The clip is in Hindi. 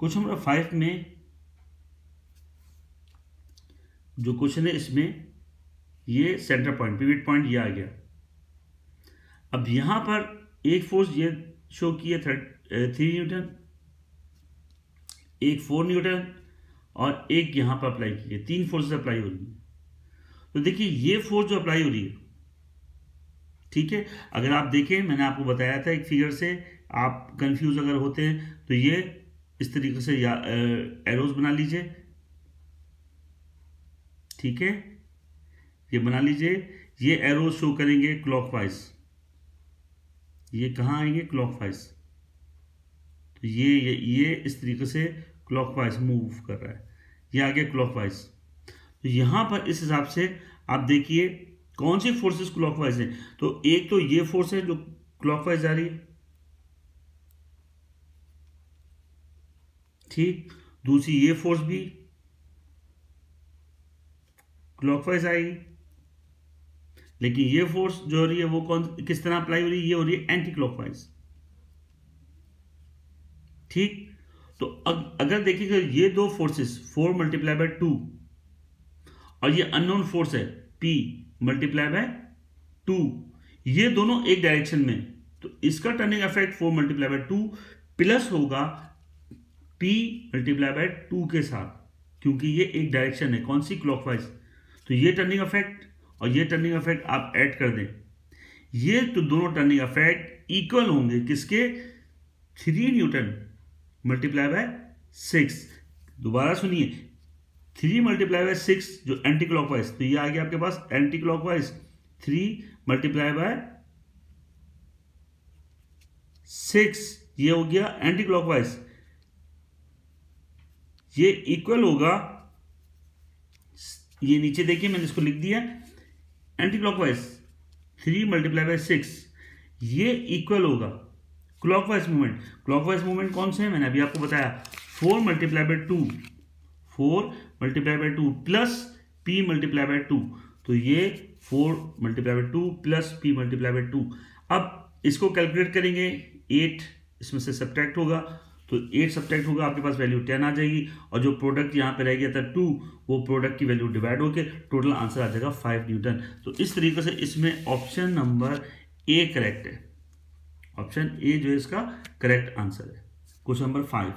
क्वेश्चन नंबर फाइव में, जो क्वेश्चन है इसमें, ये सेंटर पॉइंट पिविट पॉइंट ये आ गया। अब यहाँ पर एक फोर्स ये शो किया थ्री न्यूटन एक फोर न्यूटन और एक यहाँ पर अप्लाई की है तीन फोर्सेस अप्लाई हो रही है। तो देखिए, ये फोर्स जो अप्लाई हो रही है, ठीक है? अगर आप देखें, मैंने आपको बताया था एक फिगर से, आप कंफ्यूज अगर होते हैं तो ये इस तरीके से या एरोज बना लीजिए। ठीक है? ये बना लीजिए। ये एरोज शो करेंगे क्लॉकवाइज ये कहाँ आएँगे? क्लॉकवाइज तो ये ये ये इस तरीके से क्लॉकवाइज मूव कर रहा है। ये आ गया क्लॉकवाइज तो यहाँ पर इस हिसाब से आप देखिए, कौन सी फोर्सेस क्लॉकवाइज हैं? तो एक तो ये फोर्स है जो क्लॉकवाइज जा रही है। ठीक दूसरी ये फोर्स भी। क्लॉकवाइज आएगी लेकिन ये फोर्स जो हो रही है वो कौन किस तरह अप्लाई हो रही है ये हो रही है एंटी क्लॉकवाइज ठीक? तो अग, अगर देखिएगा ये दो forces four multiply by two और ये अननोन फोर्स है पी मल्टीप्लाई बाय टू ये दोनों एक डायरेक्शन में तो इसका turning effect four multiply by two plus होगा पी मल्टीप्लाई बाय टू के साथ, क्योंकि ये एक डायरेक्शन है, कौन सी क्लॉकवाइज तो ये टर्निंग इफ़ेक्ट और ये टर्निंग इफ़ेक्ट आप ऐड कर दें। ये तो दोनों टर्निंग इफ़ेक्ट इक्वल होंगे किसके? Three newton multiply by six दोबारा सुनिए। थ्री मल्टीप्लाई बाय सिक्स जो एंटी क्लॉकवाइज तो ये आ गया आपके पास anti clockwise three multiply by six ये हो गया एंटी क्लॉकवाइज ये इक्वल होगा, ये नीचे देखिए, मैंने इसको लिख दिया anti clockwise three multiply by six ये इक्वल होगा क्लॉकवाइज मूवमेंट क्लॉकवाइज मूवमेंट कौन से है? मैंने अभी आपको बताया four multiply by two four multiply by two plus P multiply by two तो ये four multiply by two plus P multiply by two अब इसको कैलकुलेट करेंगे एट इसमें से सब्ट्रैक्ट होगा तो एट सब्ट्रैक्ट होगा, आपके पास वैल्यू टेन आ जाएगी और जो प्रोडक्ट यहाँ पे रह गया था टू वो प्रोडक्ट की वैल्यू डिवाइड होकर टोटल आंसर आ जाएगा फाइव न्यूटन तो इस तरीके से इसमें ऑप्शन नंबर ए करेक्ट है। ऑप्शन ए जो है इसका करेक्ट आंसर है। Question number five